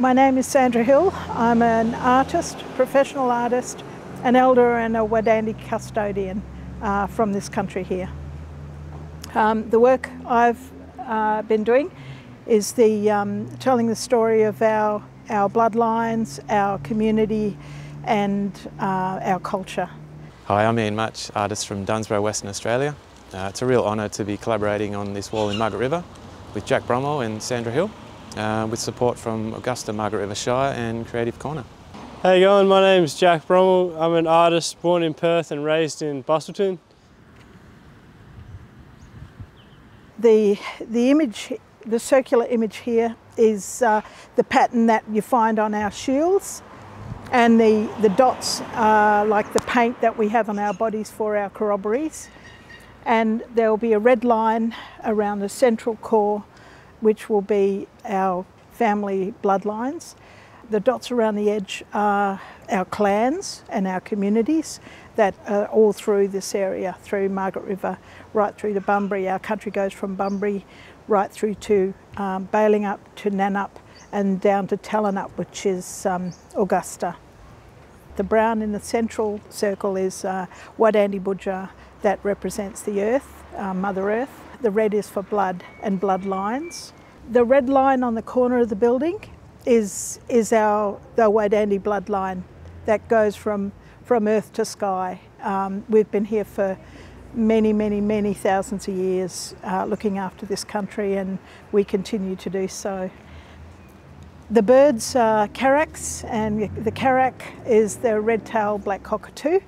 My name is Sandra Hill. I'm an artist, professional artist, an elder and a Wadandi custodian uh, from this country here. Um, the work I've uh, been doing is the um, telling the story of our, our bloodlines, our community and uh, our culture. Hi, I'm Ian Mutch, artist from Dunsborough, Western Australia. Uh, it's a real honour to be collaborating on this wall in Margaret River with Jack Bromell and Sandra Hill uh, with support from Augusta Margaret River Shire and Creative Corner. How you going? My name's Jack Bromell. I'm an artist born in Perth and raised in Busselton. The, the image, the circular image here is uh, the pattern that you find on our shields and the, the dots are like the paint that we have on our bodies for our corroborees. And there will be a red line around the central core which will be our family bloodlines. The dots around the edge are our clans and our communities that are all through this area, through Margaret River, right through to Bunbury. Our country goes from Bunbury right through to um, Balingup to Nannup and down to Talinup, which is um, Augusta. The brown in the central circle is uh, Wadandi Boodja that represents the earth, uh, Mother Earth. The red is for blood and bloodlines. The red line on the corner of the building is, is our the Wadandi bloodline that goes from, from earth to sky. Um, we've been here for many, many, many thousands of years uh, looking after this country and we continue to do so. The birds are karraks and the karrak is the red-tailed black cockatoo.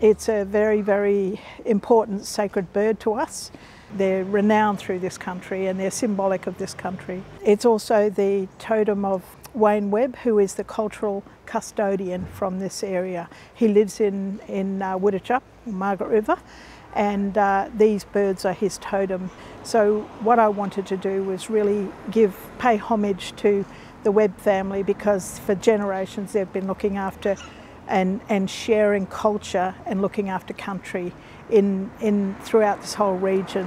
It's a very, very important sacred bird to us. They're renowned through this country and they're symbolic of this country. It's also the totem of Wayne Webb, who is the cultural custodian from this area. He lives in, in uh, Margaret River, and uh, these birds are his totem. So what I wanted to do was really give, pay homage to the Webb family because for generations they've been looking after and, and sharing culture and looking after country in, in throughout this whole region.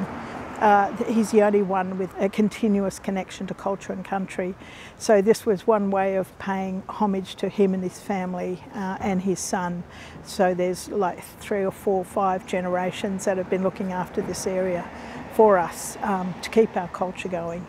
Uh, he's the only one with a continuous connection to culture and country. So this was one way of paying homage to him and his family uh, and his son. So there's like three or four, five generations that have been looking after this area for us um, to keep our culture going.